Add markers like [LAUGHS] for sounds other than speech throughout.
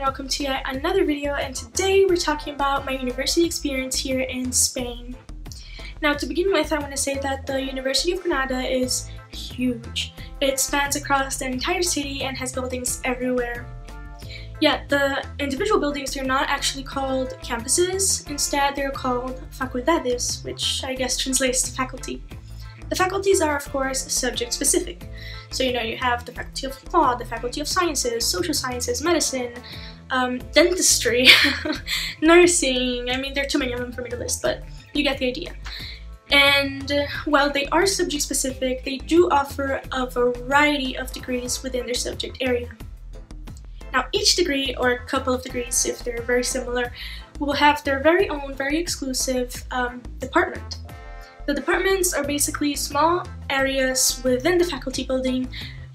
welcome to yet another video and today we're talking about my university experience here in Spain. Now to begin with I want to say that the University of Granada is huge. It spans across the entire city and has buildings everywhere. Yet the individual buildings are not actually called campuses, instead they're called facultades, which I guess translates to faculty. The faculties are, of course, subject specific. So, you know, you have the Faculty of Law, the Faculty of Sciences, Social Sciences, Medicine, um, Dentistry, [LAUGHS] Nursing. I mean, there are too many of them for me to list, but you get the idea. And uh, while they are subject specific, they do offer a variety of degrees within their subject area. Now, each degree, or a couple of degrees if they're very similar, will have their very own, very exclusive um, department. The departments are basically small areas within the faculty building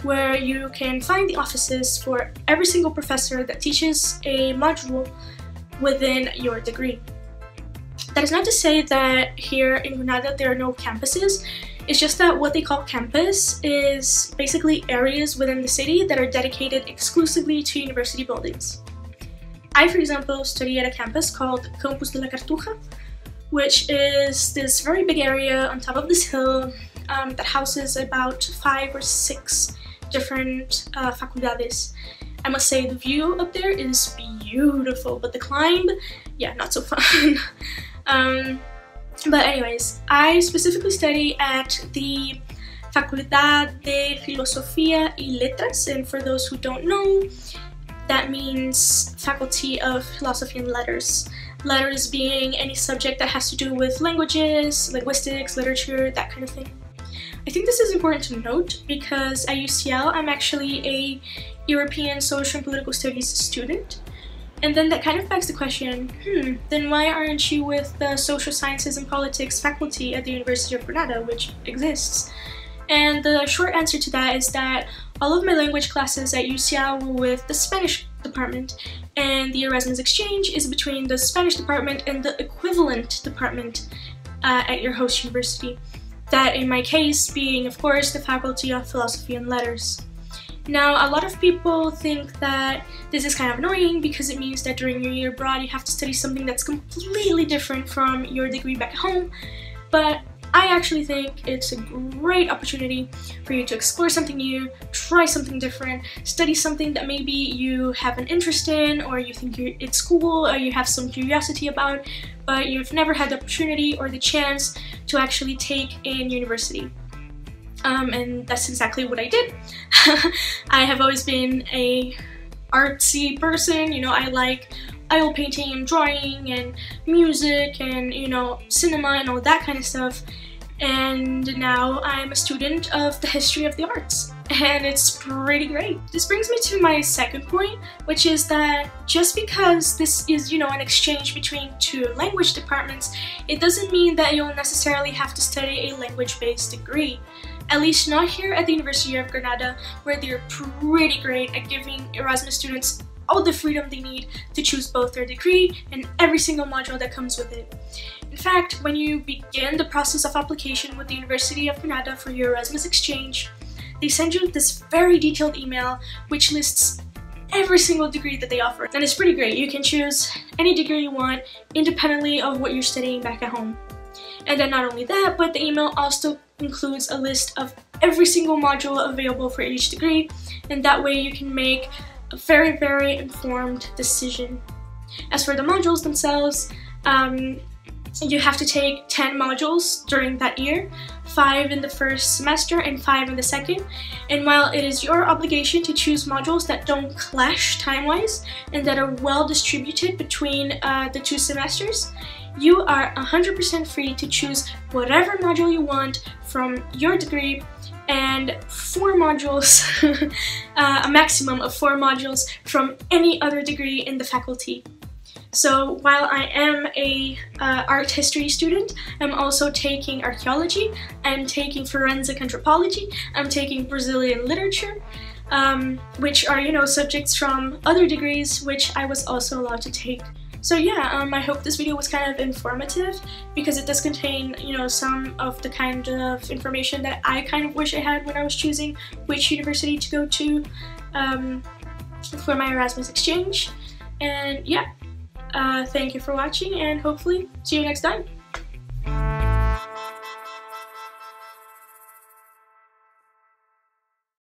where you can find the offices for every single professor that teaches a module within your degree. That is not to say that here in Granada there are no campuses, it's just that what they call campus is basically areas within the city that are dedicated exclusively to university buildings. I, for example, study at a campus called Campus de la Cartuja, which is this very big area on top of this hill um, that houses about five or six different uh, facultades. I must say the view up there is beautiful, but the climb, yeah, not so [LAUGHS] fun. um, but anyways, I specifically study at the Facultad de Filosofía y Letras, and for those who don't know, that means Faculty of Philosophy and Letters letters being any subject that has to do with languages, linguistics, literature, that kind of thing. I think this is important to note because at UCL I'm actually a European Social and Political Studies student. And then that kind of begs the question, hmm, then why aren't you with the Social Sciences and Politics faculty at the University of Granada, which exists? And the short answer to that is that all of my language classes at UCL were with the Spanish department, and the Erasmus Exchange is between the Spanish department and the equivalent department uh, at your host university. That, in my case, being, of course, the Faculty of Philosophy and Letters. Now, a lot of people think that this is kind of annoying because it means that during your year abroad you have to study something that's completely different from your degree back home, but I actually think it's a great opportunity for you to explore something new, try something different, study something that maybe you have an interest in or you think it's cool or you have some curiosity about, but you've never had the opportunity or the chance to actually take in university. Um, and that's exactly what I did. [LAUGHS] I have always been a artsy person, you know, I like oil painting and drawing and music and you know cinema and all that kind of stuff and now I'm a student of the history of the arts and it's pretty great. This brings me to my second point which is that just because this is you know an exchange between two language departments it doesn't mean that you'll necessarily have to study a language-based degree at least not here at the University of Granada where they're pretty great at giving Erasmus students all the freedom they need to choose both their degree and every single module that comes with it. In fact, when you begin the process of application with the University of Granada for your Erasmus exchange, they send you this very detailed email which lists every single degree that they offer. And it's pretty great. You can choose any degree you want independently of what you're studying back at home. And then not only that, but the email also includes a list of every single module available for each degree, and that way you can make a very, very informed decision. As for the modules themselves, um, you have to take 10 modules during that year, 5 in the first semester and 5 in the second. And while it is your obligation to choose modules that don't clash time-wise and that are well distributed between uh, the two semesters, you are 100% free to choose whatever module you want from your degree and four modules, [LAUGHS] uh, a maximum of four modules from any other degree in the faculty. So while I am a uh, art history student, I'm also taking archaeology, I'm taking forensic anthropology, I'm taking Brazilian literature, um, which are, you know, subjects from other degrees which I was also allowed to take. So yeah, um, I hope this video was kind of informative because it does contain, you know, some of the kind of information that I kind of wish I had when I was choosing which university to go to um, for my Erasmus exchange. And yeah, uh, thank you for watching and hopefully see you next time.